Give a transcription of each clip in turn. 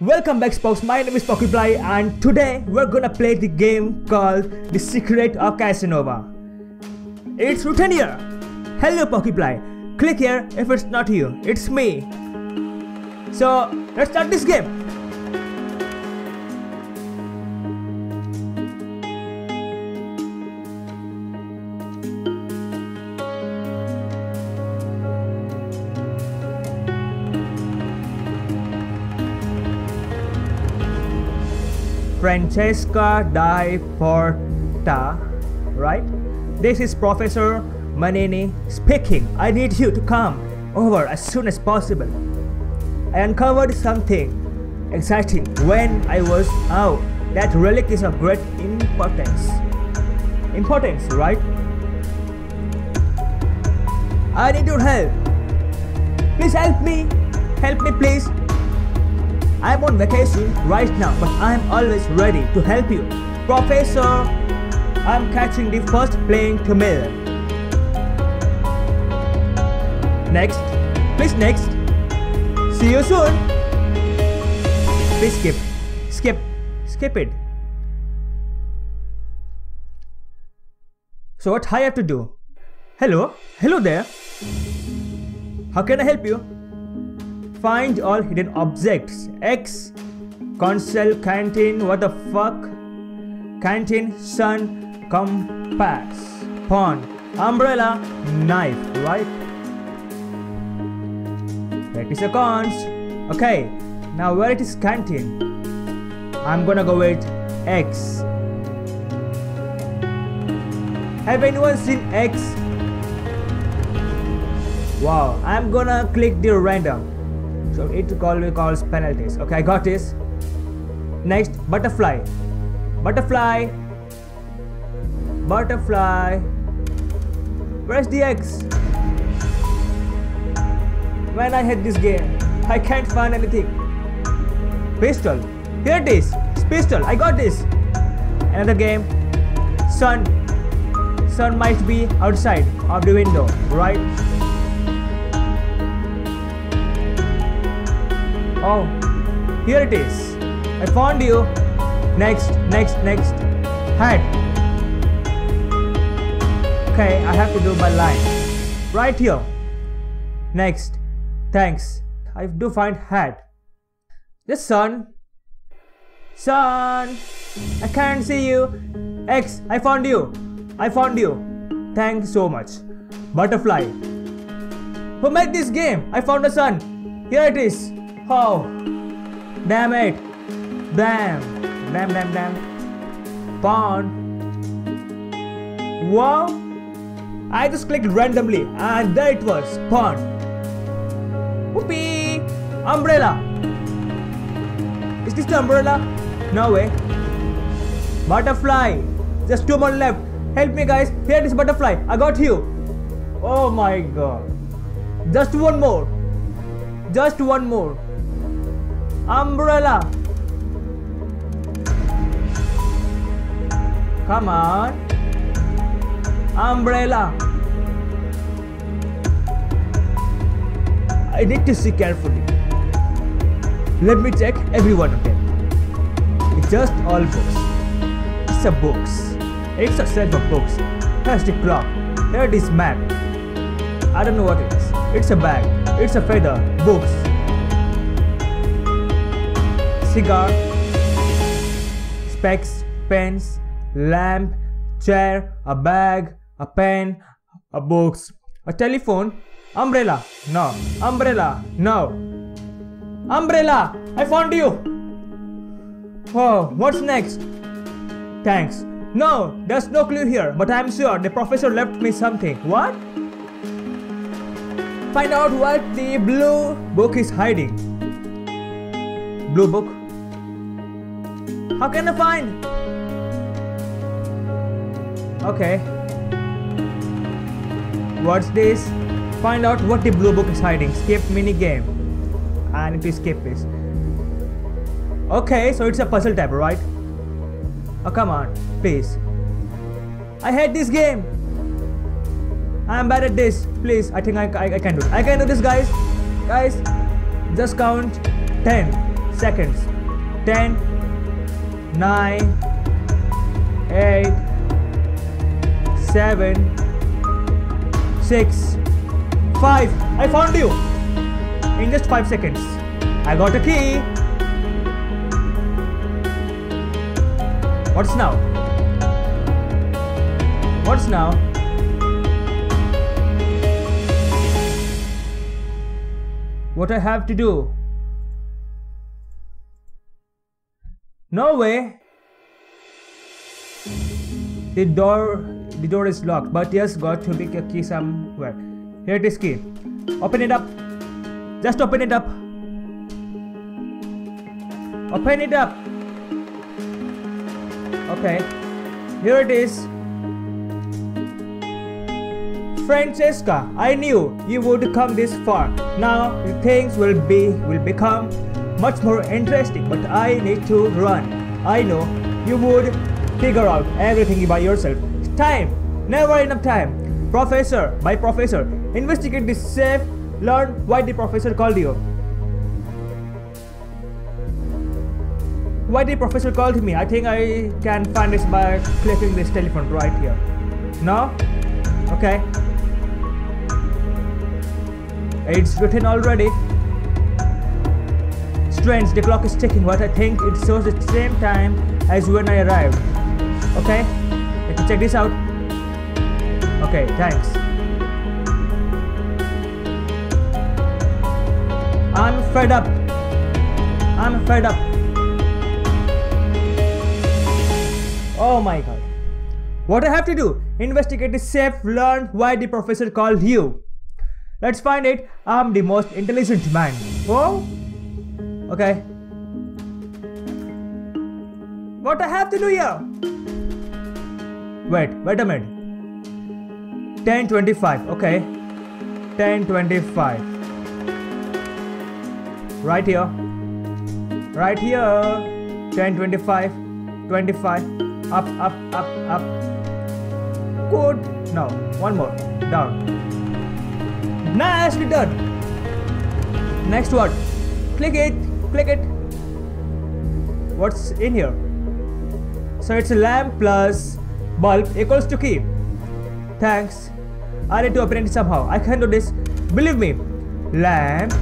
Welcome back folks, my name is PorcuPlier and today we're gonna play the game called The Secret of Casanova. It's written here. Hello PorcuPlier. Click here if it's not you, it's me. So let's start this game. Francesca Di Porta, right? This is Professor Manini speaking. I need you to come over as soon as possible. I uncovered something exciting when I was out. That relic is of great importance. Importance, right? I need your help. Please help me. Help me, please. I'm on vacation right now, but I'm always ready to help you. Professor, I'm catching the first plane to Mill. Next, please next. See you soon. Please skip, skip, skip it. So what I have to do? Hello, hello there. How can I help you? Find all hidden objects. X. Console, canteen, what the fuck? Canteen, sun, compass, pawn, umbrella, knife, right? That is a cons. Okay, now where it is canteen? I'm gonna go with X. Have anyone seen X? Wow, I'm gonna click the random. So it me calls penalties. Okay, I got this. Next, butterfly. Butterfly. Butterfly. Where's the X? When I hit this game, I can't find anything. Pistol. Here it is. It's pistol. I got this. Another game. Sun. Sun might be outside of the window, right? Oh, here it is. I found you. Next, next, next. Hat. Okay, I have to do my line. Right here. Next. Thanks. I do find hat. The sun. Sun. I can't see you. X. I found you. I found you. Thanks so much. Butterfly. Who made this game? I found a sun. Here it is. Oh, damn it. Damn. Damn, damn, damn. Pawn. Wow. I just clicked randomly and there it was. Pawn. Whoopee. Umbrella. Is this the umbrella? No way. Butterfly. Just two more left. Help me guys. Here is butterfly. I got you. Oh my god. Just one more. Just one more. Umbrella. Come on. Umbrella. I need to see carefully. Let me check every one of them. It's just all books. It's a books. It's a set of books. Here's the clock. Here it is map. I don't know what it is. It's a bag. It's a feather. Books cigar, specs, pens, lamp, chair, a bag, a pen, a box, a telephone, umbrella, no, umbrella, no, umbrella, I found you. Oh, what's next? Thanks. No, there's no clue here, but I'm sure the professor left me something. What? Find out what the blue book is hiding. Blue book? How can I find? Okay. What's this? Find out what the blue book is hiding. Skip mini game. I need to skip this. Okay, so it's a puzzle type, right? Oh, come on, please. I hate this game. I'm bad at this. Please, I think I, I, I can do it. I can do this, guys. Guys, just count 10. seconds. 10, 9, 8, 7, 6, 5. I found you! In just 5 seconds. I got a key. What's now? What's now? What I have to do? No way. The door the door is locked, but yes, got to be a key somewhere. Here it is key. Open it up. Just open it up. Open it up. Okay. Here it is. Francesca, I knew you would come this far. Now things will be will become much more interesting, but I need to run. I know you would figure out everything by yourself. Time, never enough time. Professor, my professor, investigate this safe. Learn why the professor called you. Why the professor called me? I think I can find this by clicking this telephone right here. No? Okay. It's written already. The clock is ticking, but I think it shows the same time as when I arrived. Okay, let me check this out. Okay, thanks. I'm fed up. I'm fed up. Oh my god. What I have to do? Investigate the safe, learn why the professor called you. Let's find it. I'm the most intelligent man. Oh? Okay. What I have to do here? Wait, wait a minute. 1025, okay. 1025. Right here. Right here. 1025. 25. Up, up, up, up. Good. No, one more. Down. Nicely done. Next one. Click it. Click it. What's in here? So it's a lamp plus bulb equals to key. Thanks. I need to open it somehow. I can do this. Believe me. Lamp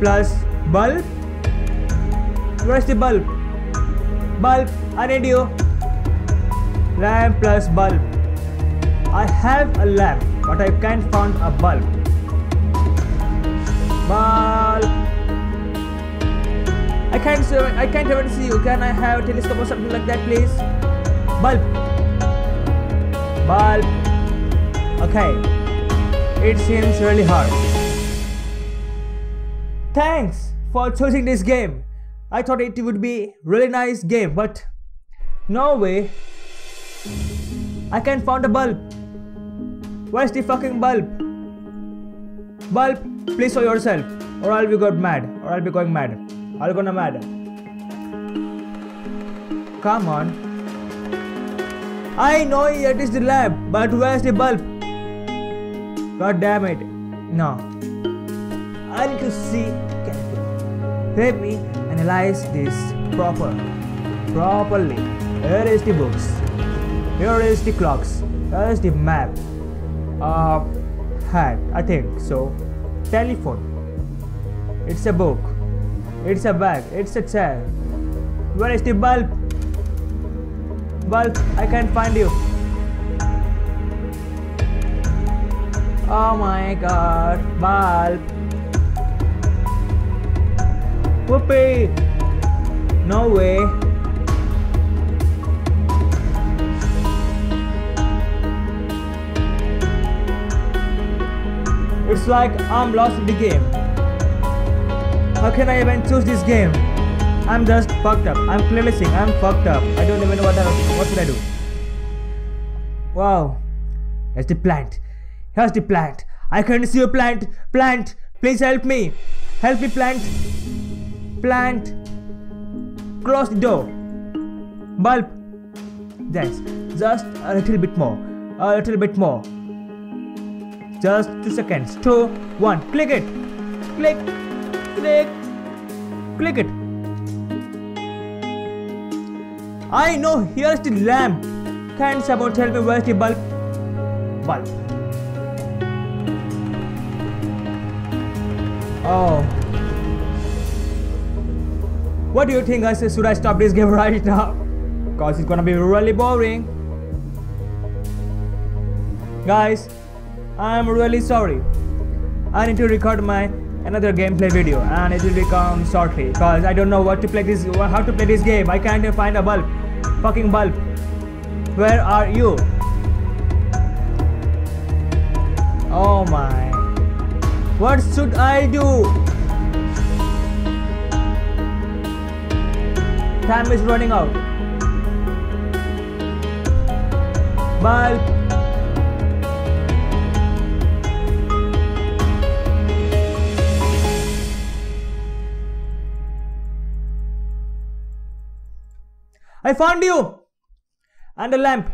plus bulb. Where's the bulb? Bulb. I need you. Lamp plus bulb. I have a lamp but I can't find a bulb. Bulb. I can't I can't even see you. Can I have a telescope or something like that, please? Bulb. Bulb. Okay. It seems really hard. Thanks for choosing this game. I thought it would be really nice game, but no way. I can't find a bulb. Where's the fucking bulb? Bulb, please show yourself, or I'll be going mad, or I'll be going mad. I'll gonna mad. Come on. I know it is the lab, but where's the bulb? God damn it. No. I need to see carefully. Let me analyze this proper, properly. Here is the books. Here is the clocks. Here is the map uh, hat, I think so. Telephone. It's a book. It's a bag. It's a chair. Where is the bulb? Bulb, I can't find you. Oh my god, bulb. Whoopee! No way. It's like I'm lost in the game. How can I even choose this game? I'm just fucked up. I'm clearly saying I'm fucked up. I don't even know what, I, what should I do. Wow. Here's the plant. Here's the plant. I can't see a plant. Plant. Please help me. Help me plant. Plant. Close the door. Bulb. Yes. Just a little bit more. A little bit more. Just two seconds. Two, one. Click it. Click. Click. Click it. I know here's the lamp. Can someone tell me where's the bulb? Bulb. Oh. What do you think guys? Should I stop this game right now? Cause it's gonna be really boring. Guys, I'm really sorry. I need to record my another gameplay video and it will become shortly because I don't know what to play this how to play this game. I can't find a bulb. Fucking bulb. Where are you? Oh my. What should I do? Time is running out. Bulb. I found you! And a lamp.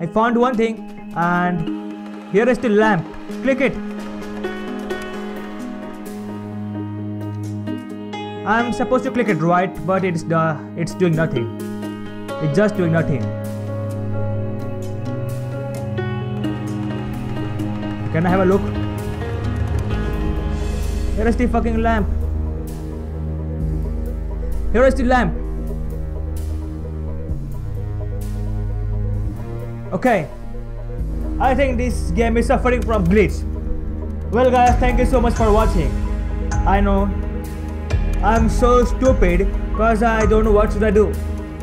I found one thing and here is the lamp. Click it. I'm supposed to click it right, but it's the it's doing nothing. It's just doing nothing. Can I have a look? Here is the fucking lamp. Here is the lamp. Okay. I think this game is suffering from glitch. Well guys, thank you so much for watching. I know I'm so stupid because I don't know what should I do.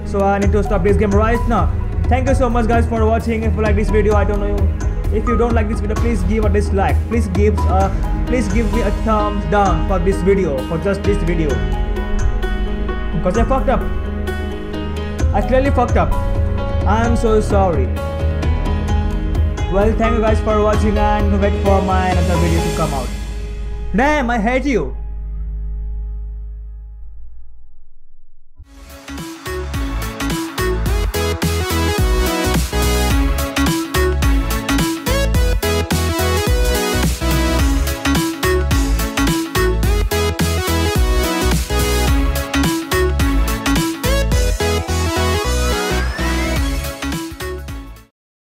So I need to stop this game right now. Thank you so much guys for watching. If you like this video, I don't know if you don't like this video please give a dislike. Please give a please give me a thumbs down for this video for just this video. Because i fucked up. I clearly fucked up. I'm so sorry. Well thank you guys for watching and wait for my another video to come out. Damn i hate you